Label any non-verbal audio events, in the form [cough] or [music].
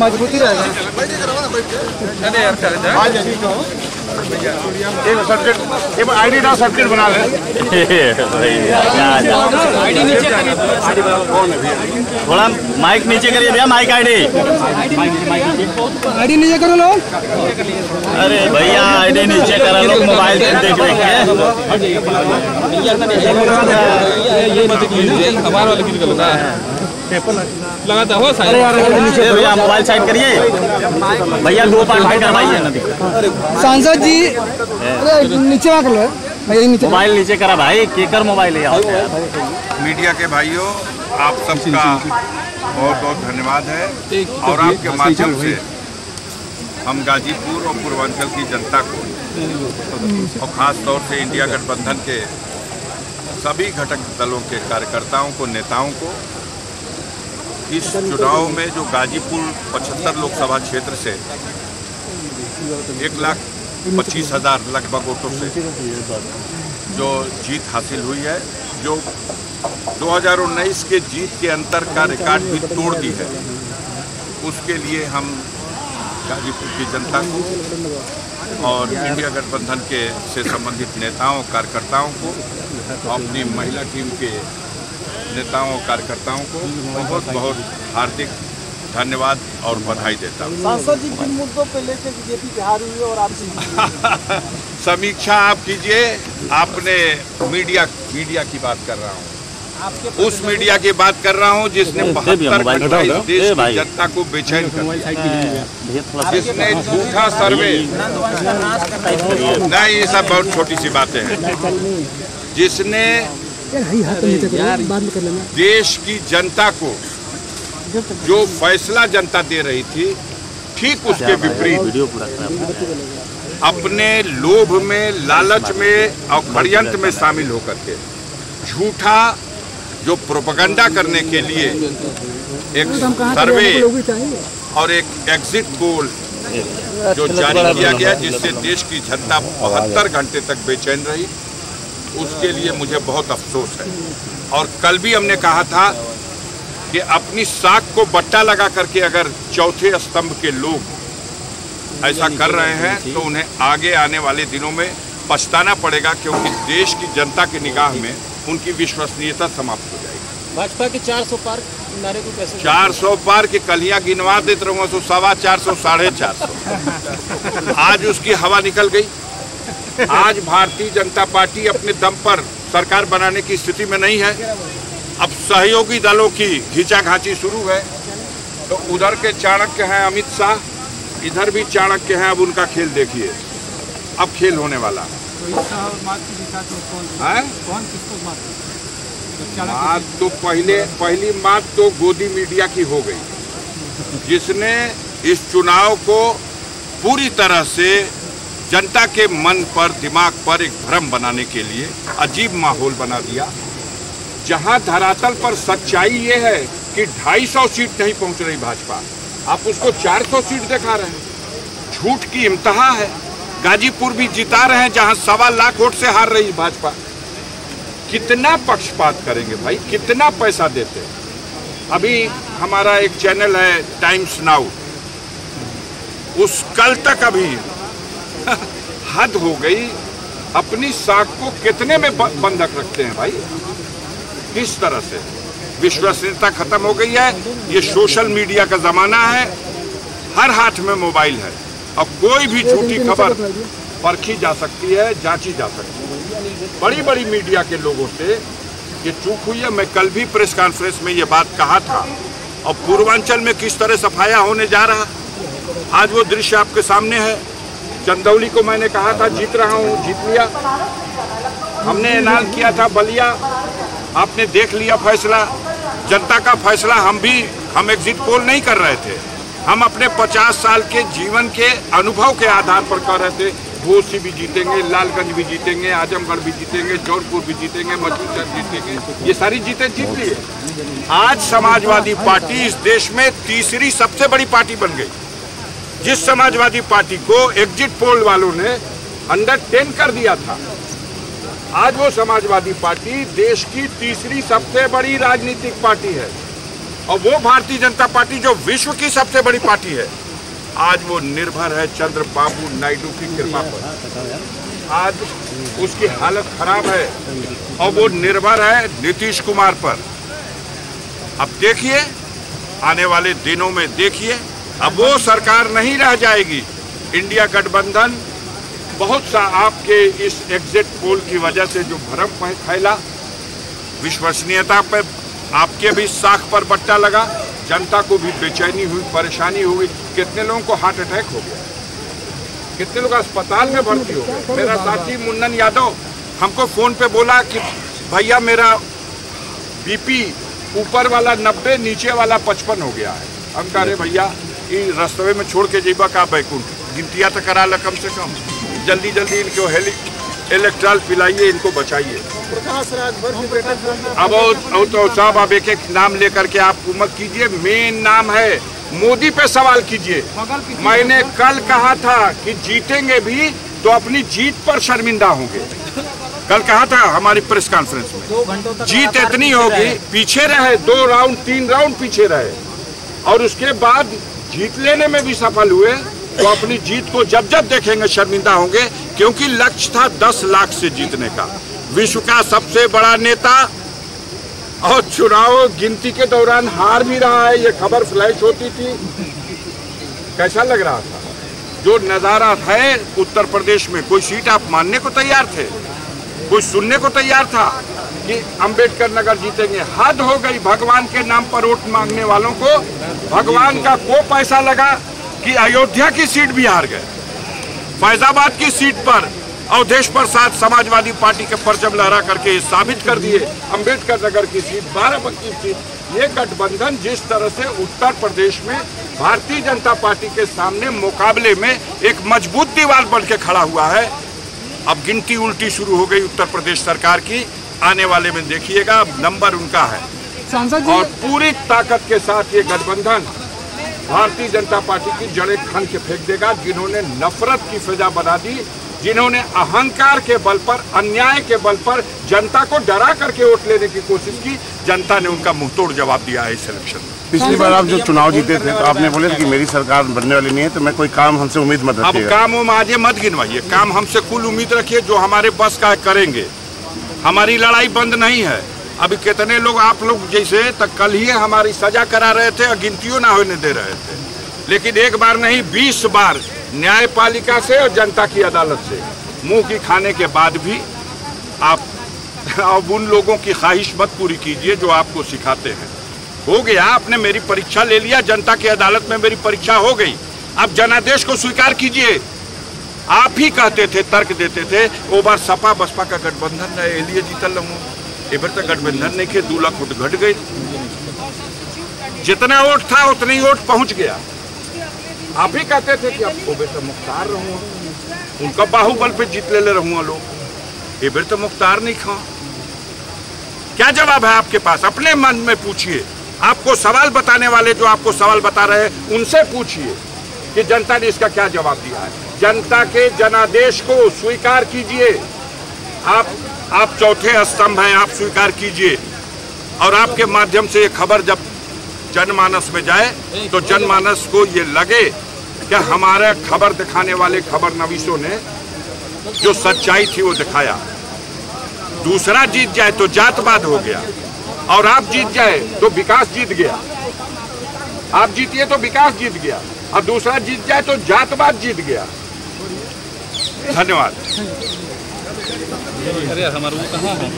मजबूती रहेगा एक सर्टिफिकेट एक आईडी डाल सर्टिफिकेट बना ले। थोड़ा माइक नीचे करिए भैया माइक आईडी आईडी नीचे करो लोग। अरे भैया आईडी नीचे करा लोग मोबाइल से देख के हमारा वाले है। लगाता हो साइड? भैया मोबाइल साइड करिए। भैया दो पार्ट करवाइए। सांसद जी नीचे कर लो। भैया नीचे। मोबाइल नीचे करा भाई केकर मोबाइल है मीडिया के भाइयों आप सबका बहुत बहुत धन्यवाद है। और आपके माध्यम से हम गाजीपुर और पूर्वांचल की जनता को और खास तौर से इंडिया गठबंधन के सभी घटक दलों के कार्यकर्ताओं को नेताओं को इस चुनाव में जो गाजीपुर 75 लोकसभा क्षेत्र से एक लाख पच्चीस हज़ार लगभग वोटों से जो जीत हासिल हुई है, जो 2019 के जीत के अंतर का रिकॉर्ड भी तोड़ दी है, उसके लिए हम गाजीपुर की जनता को और इंडिया गठबंधन के से संबंधित नेताओं, कार्यकर्ताओं को, अपनी महिला टीम के नेताओं कार्यकर्ताओं को बहुत बहुत हार्दिक धन्यवाद और बधाई देता हूँ। सांसद जी किन मुद्दों पे लेकर बीजेपी बिहार हुई और आप [laughs] समीक्षा आप कीजिए आपने मीडिया मीडिया की बात कर रहा हूँ। उस मीडिया की बात कर रहा हूँ जिसने बहत्तर देश की जनता को बेचैन कर जिसने झूठा सर्वे नहीं ये सब बहुत छोटी सी बातें हैं। जिसने देश की जनता को जो फैसला जनता दे रही थी, ठीक उसके विपरीत। अपने लोभ में, लालच में और षडयंत्र में शामिल होकर के झूठा जो प्रोपगंडा करने के लिए एक सर्वे और एक एग्जिट पोल जो जारी किया गया, जिससे देश की जनता बहत्तर घंटे तक बेचैन रही। उसके लिए मुझे बहुत अफसोस है। और कल भी हमने कहा था कि अपनी साख को बट्टा लगा करके अगर चौथे स्तंभ के लोग ऐसा कर रहे हैं तो उन्हें आगे आने वाले दिनों में पछताना पड़ेगा क्योंकि देश की जनता की निगाह में उनकी विश्वसनीयता समाप्त हो जाएगी। भाजपा के 400 पार नारे को कैसे 400 पार की कलियाँ गिनवा देते रहूँगा तो सवा चार सौ साढ़े चार सौ। [laughs] आज उसकी हवा निकल गई। आज भारतीय जनता पार्टी अपने दम पर सरकार बनाने की स्थिति में नहीं है। अब सहयोगी दलों की घींचाघांची शुरू है। तो उधर के चाणक्य हैं अमित शाह इधर भी चाणक्य हैं अब उनका खेल देखिए। अब खेल होने वाला। है? हैं? बात तो पहले पहली बात तो गोदी मीडिया की हो गई। जिसने इस चुनाव को पूरी तरह से जनता के मन पर, दिमाग पर एक भ्रम बनाने के लिए अजीब माहौल बना दिया। जहाँ धरातल पर सच्चाई ये है कि 250 सीट नहीं पहुँच रही भाजपा, आप उसको 400 सीट दिखा रहे हैं। झूठ की इम्तहा है। गाजीपुर भी जिता रहे हैं, जहाँ सवा लाख वोट से हार रही भाजपा। कितना पक्षपात करेंगे भाई? कितना पैसा देते अभी हमारा एक चैनल है टाइम्स नाउ। उस कल तक अभी [laughs] हद हो गई अपनी साख को कितने में बंधक रखते हैं भाई? किस तरह से? विश्वसनीयता खत्म हो गई है ये सोशल मीडिया का जमाना है हर हाथ में मोबाइल है। और कोई भी झूठी खबर परखी जा सकती है जांची जा सकती है। बड़ी बड़ी मीडिया के लोगों से ये चूक हुई है। मैं कल भी प्रेस कॉन्फ्रेंस में ये बात कहा था। और पूर्वांचल में किस तरह सफाया होने जा रहा? आज वो दृश्य आपके सामने है। चंदौली को मैंने कहा था, जीत रहा हूँ, जीत लिया। हमने ऐलान किया था, बलिया। आपने देख लिया फैसला। जनता का फैसला, हम भी, हम एग्जिट पोल नहीं कर रहे थे। हम अपने 50 साल के जीवन के अनुभव के आधार पर कर रहे थे। घोसी भी जीतेंगे, लालगंज भी जीतेंगे, आजमगढ़ भी जीतेंगे, जौनपुर भी जीतेंगे मछली जीतेंगे। ये सारी जीतें जीत लिए आज समाजवादी पार्टी इस देश में तीसरी सबसे बड़ी पार्टी बन गई। जिस समाजवादी पार्टी को एग्जिट पोल वालों ने अंडर टेन कर दिया था, आज वो समाजवादी पार्टी देश की तीसरी सबसे बड़ी राजनीतिक पार्टी है। और वो भारतीय जनता पार्टी जो विश्व की सबसे बड़ी पार्टी है, आज वो निर्भर है चंद्र बाबू नायडू की कृपा पर। आज उसकी हालत खराब है और वो निर्भर है नीतीश कुमार पर। अब देखिए, आने वाले दिनों में देखिए अब वो सरकार नहीं रह जाएगी। इंडिया गठबंधन बहुत सा आपके इस एग्जिट पोल की वजह से जो भ्रम फैला, विश्वसनीयता पर आपके भी साख पर बट्टा लगा, जनता को भी बेचैनी हुई, परेशानी हुई। कितने लोगों को हार्ट अटैक हो गया? कितने लोग अस्पताल में भर्ती हो गए? मेरा साथी मुन्नन यादव हमको फ़ोन पे बोला कि, भैया, मेरा बीपी ऊपर वाला नब्बे, नीचे वाला पचपन हो गया है। हम कह रहे, भैया रस्तवे में छोड़ के जीबा का बैकुंठ? गिनतिया तो करा ला कम से कम। जल्दी जल्दी इनको हेली इलेक्ट्रॉल पिलाइए, इनको बचाइए। अब तो साहब अब एक एक नाम लेकर के आप मत कीजिए। मेन नाम है, मोदी पे सवाल कीजिए। मैंने कल कहा था कि जीतेंगे भी तो अपनी जीत पर शर्मिंदा होंगे। कल कहा था हमारी प्रेस कॉन्फ्रेंस में। जीत इतनी होगी, पीछे रहे, दो राउंड तीन राउंड पीछे रहे। और उसके बाद जीत लेने में भी सफल हुए तो अपनी जीत को जब जब देखेंगे, शर्मिंदा होंगे, क्योंकि लक्ष्य था दस लाख से जीतने का। विश्व का सबसे बड़ा नेता और चुनाव गिनती के दौरान हार भी रहा है, ये खबर फ्लैश होती थी। कैसा लग रहा था? जो नज़ारा है, उत्तर प्रदेश में कोई सीट आप मानने को तैयार थे? कोई सुनने को तैयार था? कि अंबेडकर नगर जीतेंगे। हद हो गई भगवान के नाम पर वोट मांगने वालों को। भगवान का को पैसा लगा कि अयोध्या की सीट भी हार गए। फैजाबाद की सीट पर, अवधेश प्रसाद समाजवादी पार्टी के परचम लहरा करके साबित कर दिए। अंबेडकर नगर की सीट, बारह बाराबंकी सीट, ये गठबंधन जिस तरह से उत्तर प्रदेश में भारतीय जनता पार्टी के सामने मुकाबले में एक मज़बूत दीवार बन के खड़ा हुआ है, अब गिनती उल्टी शुरू हो गई उत्तर प्रदेश सरकार की। आने वाले में देखिएगा नंबर उनका है। सांसद और पूरी ताकत के साथ ये गठबंधन भारतीय जनता पार्टी की जड़ें खन के फेंक देगा जिन्होंने नफरत की फिजा बना दी जिन्होंने अहंकार के बल पर अन्याय के बल पर जनता को डरा करके वोट लेने की कोशिश की। जनता ने उनका मुंहतोड़ जवाब दिया है इस इलेक्शन में। पिछली बार आप जो चुनाव जीते थे तो आपने बोले कि मेरी सरकार बनने वाली नहीं है तो मैं कोई काम हमसे उम्मीद मत अब काम वो आजे मत गिनवाइए काम हमसे कुल उम्मीद रखिए जो हमारे बस का करेंगे। हमारी लड़ाई बंद नहीं है। अभी कितने लोग आप लोग जैसे तक कल ही हमारी सजा करा रहे थे और गिनतियों ना होने दे रहे थे। लेकिन एक बार नहीं, बीस बार न्यायपालिका से और जनता की अदालत से। मुँह की खाने के बाद भी आप, अब उन लोगों की ख्वाहिश मत पूरी कीजिए जो आपको सिखाते हैं। हो गया, आपने मेरी परीक्षा ले लिया, जनता की अदालत में मेरी परीक्षा हो गई। अब जनादेश को स्वीकार कीजिए। आप ही कहते थे, तर्क देते थे, वो बार सपा बसपा का गठबंधन है एलिए जीतल रहूँ एबर तक गठबंधन नहीं के दो लाख वोट घट गई जितना वोट था, उतने वोट पहुँच गया। आप ही कहते थे कि ओबे तो मुख्तार रहूँ। उनका बाहुबल पे जीत ले ले रहूँगा लोग। एबर तो मुख्तार नहीं खा क्या जवाब है आपके पास? अपने मन में पूछिए। आपको सवाल बताने वाले जो आपको सवाल बता रहे हैं, उनसे पूछिए कि जनता ने इसका क्या जवाब दिया है। जनता के जनादेश को स्वीकार कीजिए। आप आप चौथे स्तंभ हैं, आप स्वीकार कीजिए। और आपके माध्यम से ये खबर जब जनमानस में जाए तो जनमानस को ये लगे कि हमारे खबर दिखाने वाले खबर नवीसों ने जो सच्चाई थी वो दिखाया। दूसरा जीत जाए तो जातवाद हो गया, और आप जीत जाए तो विकास जीत गया। आप जीतिए तो विकास जीत गया, और दूसरा जीत जाए तो जातवाद जीत गया। धन्यवाद। अरे हमारे वो कहाँ है?